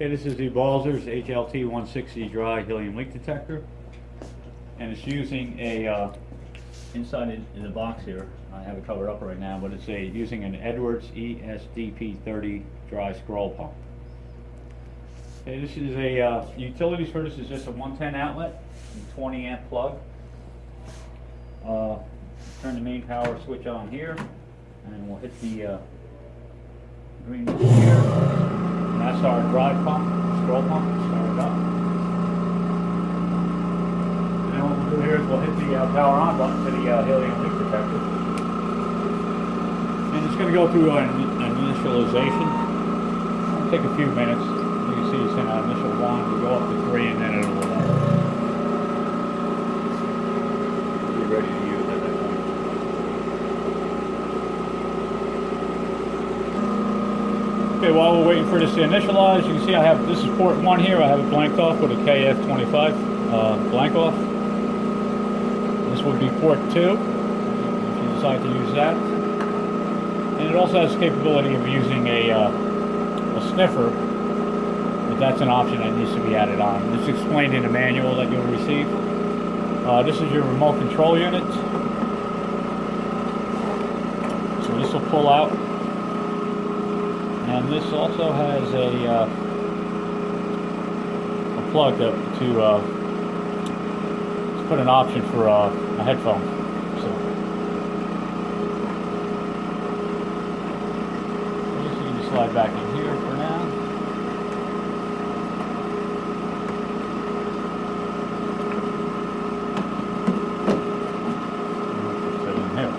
Okay, this is the Balzers HLT 160 dry helium leak detector. And it's using a, uh, inside in the box here, I have it covered up right now, but it's a, using an Edwards E ESDP 30 dry scroll pump. Okay, this is a, uh, utilities for this is just a 110 outlet, and 20 amp plug. Uh, turn the main power switch on here, and we'll hit the, uh, green here. That's our dry pump, scroll pump, start it up. And then what we'll do here is we'll hit the uh, power on button to the uh, helium leak detector. And it's gonna go through an, an initialization. It'll take a few minutes. You can see it's in uh, initial one, we go up to three, and then it'll, uh, be ready to use at that point. Okay, while we're waiting for this to initialize, you can see I have, this is port one here, I have it blanked off with a KF25 uh, blank off. This would be port two, if you decide to use that. And it also has capability of using a, uh, a sniffer, but that's an option that needs to be added on. Is explained in the manual that you'll receive. Uh, this is your remote control unit. So this will pull out. And this also has a, uh, a plug to, to, uh, put an option for uh, a headphone. So I guess you can just slide back in here for now. Put it in here.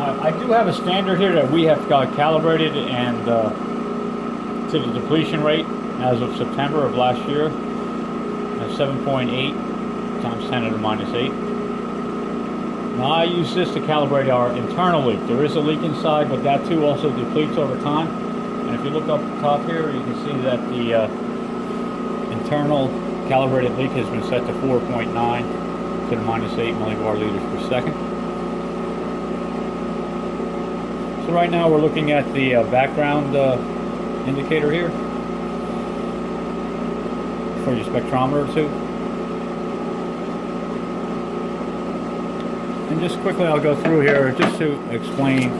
Uh, I do have a standard here that we have got calibrated and uh, to the depletion rate as of September of last year at 7.8 times 10 to the minus 8. Now I use this to calibrate our internal leak. There is a leak inside, but that too also depletes over time. And if you look up top here, you can see that the uh, internal calibrated leak has been set to 4.9 to the minus 8 millibar liters per second. So right now we're looking at the uh, background uh, indicator here for your spectrometer too. And just quickly I'll go through here just to explain.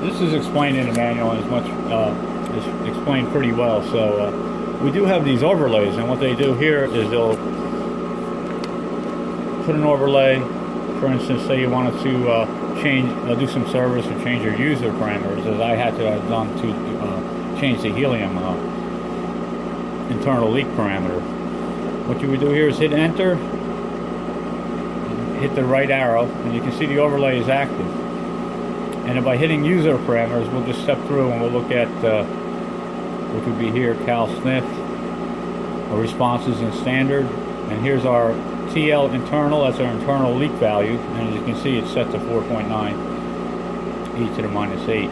This is explained in the manual and is much uh, is explained pretty well. So uh, we do have these overlays and what they do here is they'll put an overlay. For instance, say you wanted to uh, change, uh, do some service or change your user parameters, as I had to have done to uh, change the helium uh, internal leak parameter. What you would do here is hit enter, hit the right arrow, and you can see the overlay is active. And by hitting user parameters, we'll just step through and we'll look at, uh, which would be here, cal our responses in standard, and here's our TL internal, that's our internal leak value, and as you can see it's set to 4.9 e to the minus 8.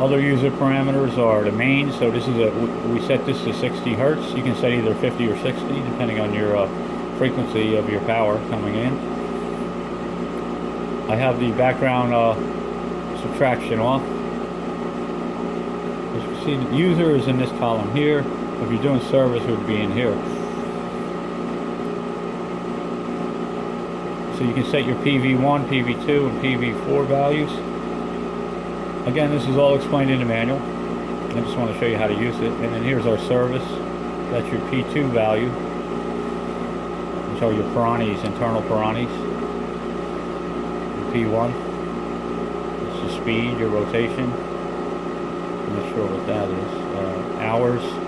Other user parameters are the main, so this is a, we set this to 60 hertz. You can set either 50 or 60 depending on your uh, frequency of your power coming in. I have the background uh, subtraction off. As you can see, the user is in this column here. If you're doing service, it would be in here. So you can set your PV1, PV2, and PV4 values. Again, this is all explained in the manual. I just want to show you how to use it. And then here's our service. That's your P2 value. Which are your Piranis, internal Piranis. P1. It's the speed, your rotation. I'm not sure what that is. Uh, hours.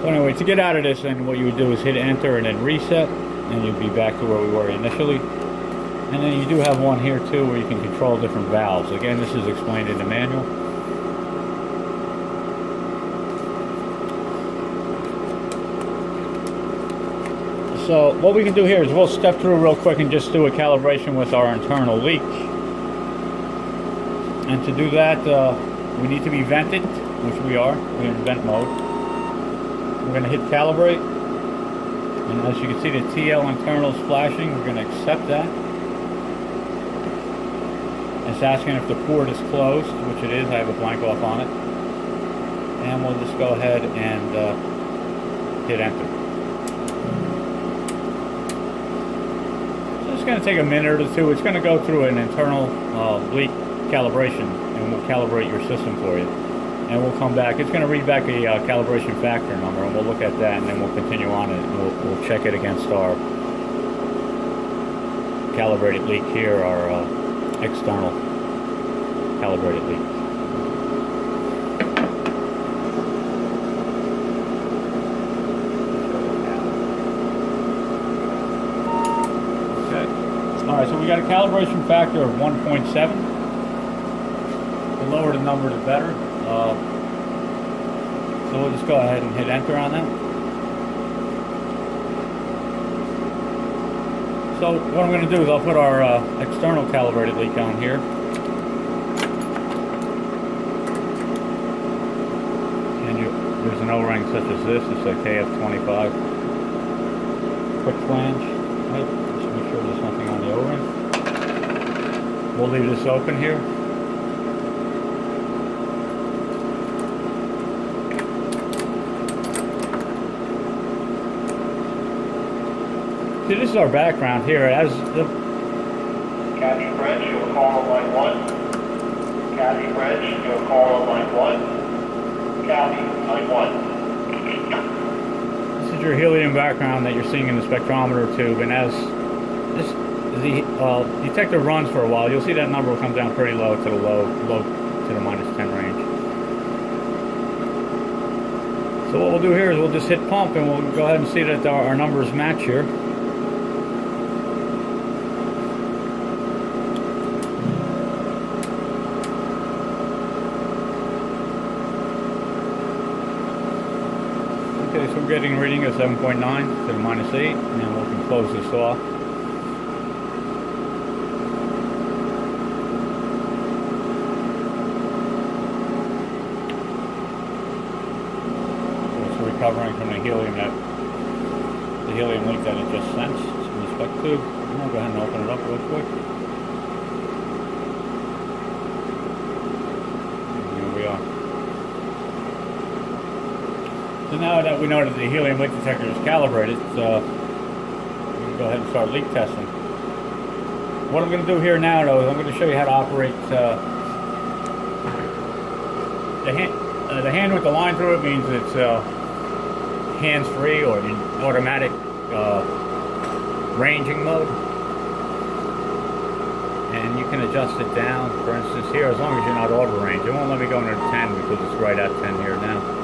So anyway, to get out of this, then what you would do is hit enter and then reset, and you'd be back to where we were initially. And then you do have one here too where you can control different valves. Again, this is explained in the manual. So what we can do here is we'll step through real quick and just do a calibration with our internal leak. And to do that, uh, we need to be vented, which we are. We're in vent mode. We're going to hit calibrate. And as you can see, the TL internal is flashing. We're going to accept that. It's asking if the port is closed, which it is. I have a blank off on it. And we'll just go ahead and uh, hit enter. So it's going to take a minute or two. It's going to go through an internal uh, leak calibration and we'll calibrate your system for you. And we'll come back. It's going to read back a uh, calibration factor number and we'll look at that and then we'll continue on it and we'll, we'll check it against our calibrated leak here, our uh, external calibrated leak. Okay. All right, so we got a calibration factor of 1.7. The lower the number, the better. Uh, so we'll just go ahead and hit enter on that. So what I'm going to do is I'll put our uh, external calibrated leak on here. And you, there's an O-ring such as this. It's a KF25 quick flange. Right? Just make sure there's nothing on the O-ring. We'll leave this open here. This is our background here. As the you'll call on line one. You'll call on line one. Line one. This is your helium background that you're seeing in the spectrometer tube, and as this the uh, detector runs for a while, you'll see that number will come down pretty low to the low, low to the minus 10 range. So what we'll do here is we'll just hit pump, and we'll go ahead and see that our numbers match here. Okay, so we're getting a reading of 7.9 to the minus 8, and then we can close this off. So it's recovering from the helium that the helium leak that it just sensed the spec tube. I'm gonna go ahead and open it up real quick. And here we are. So now that we know that the helium leak detector is calibrated, uh, we can go ahead and start leak testing. What I'm going to do here now, though, is I'm going to show you how to operate uh, the hand. Uh, the hand with the line through it means it's uh, hands-free or in automatic uh, ranging mode, and you can adjust it down. For instance, here, as long as you're not auto range, it won't let me go into 10 because it's right at 10 here now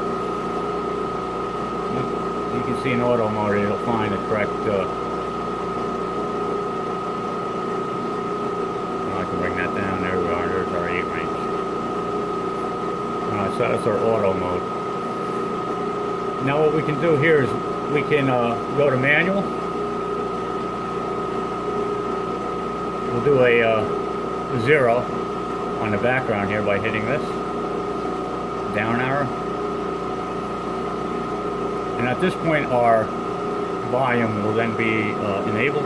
you can see in auto mode it'll find the correct uh, I can bring that down there we are there's our 8 range. Alright so that's our auto mode. Now what we can do here is we can uh, go to manual. We'll do a uh, zero on the background here by hitting this. Down arrow and at this point, our volume will then be uh, enabled,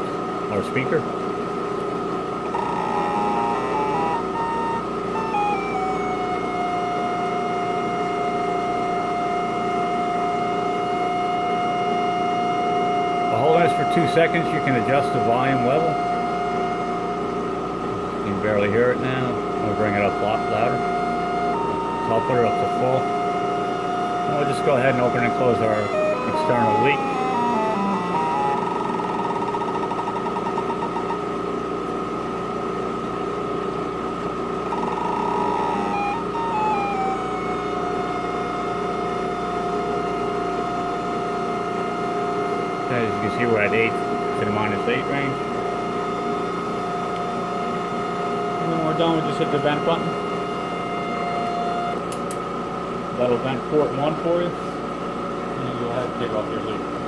our speaker. Holding this for two seconds, you can adjust the volume level. You can barely hear it now. I'll bring it up a lot louder. So I'll put it up to full. We'll just go ahead and open and close our external leak. As you can see, we're at 8 to the minus 8 range. And when we're done, we just hit the vent button. That'll vent port 1 for you. Take off your leak.